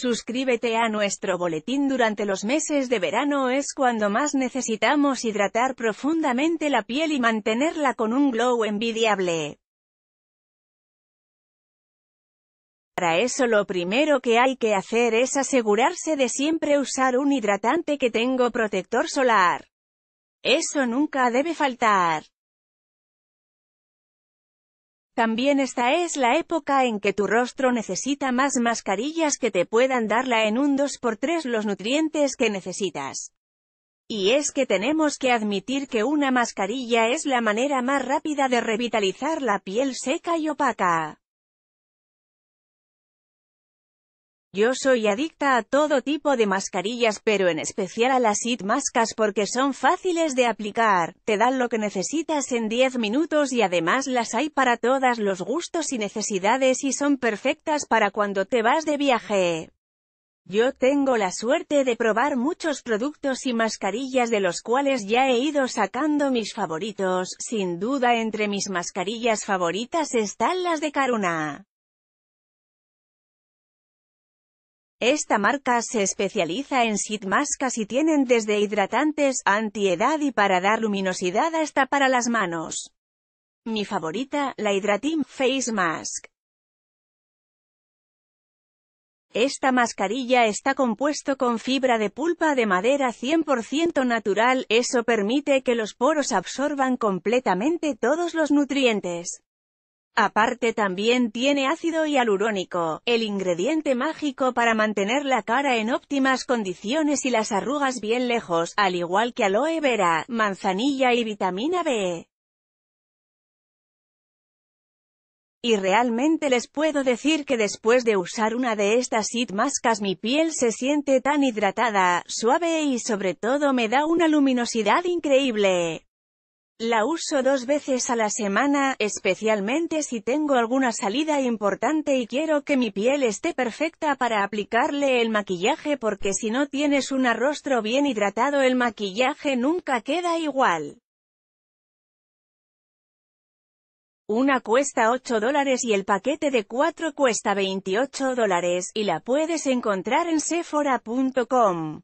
Suscríbete a nuestro boletín durante los meses de verano es cuando más necesitamos hidratar profundamente la piel y mantenerla con un glow envidiable. Para eso lo primero que hay que hacer es asegurarse de siempre usar un hidratante que tenga protector solar. Eso nunca debe faltar. También esta es la época en que tu rostro necesita más mascarillas que te puedan darla en un 2x3 los nutrientes que necesitas. Y es que tenemos que admitir que una mascarilla es la manera más rápida de revitalizar la piel seca y opaca. Yo soy adicta a todo tipo de mascarillas pero en especial a las IT mascas porque son fáciles de aplicar, te dan lo que necesitas en 10 minutos y además las hay para todos los gustos y necesidades y son perfectas para cuando te vas de viaje. Yo tengo la suerte de probar muchos productos y mascarillas de los cuales ya he ido sacando mis favoritos, sin duda entre mis mascarillas favoritas están las de Caruna. Esta marca se especializa en sheet masks y tienen desde hidratantes, antiedad y para dar luminosidad hasta para las manos. Mi favorita, la Hydrateam Face Mask. Esta mascarilla está compuesto con fibra de pulpa de madera 100% natural, eso permite que los poros absorban completamente todos los nutrientes. Aparte también tiene ácido hialurónico, el ingrediente mágico para mantener la cara en óptimas condiciones y las arrugas bien lejos, al igual que aloe vera, manzanilla y vitamina B. Y realmente les puedo decir que después de usar una de estas IT mascas mi piel se siente tan hidratada, suave y sobre todo me da una luminosidad increíble. La uso dos veces a la semana, especialmente si tengo alguna salida importante y quiero que mi piel esté perfecta para aplicarle el maquillaje porque si no tienes un rostro bien hidratado el maquillaje nunca queda igual. Una cuesta 8 dólares y el paquete de 4 cuesta 28 dólares, y la puedes encontrar en sephora.com.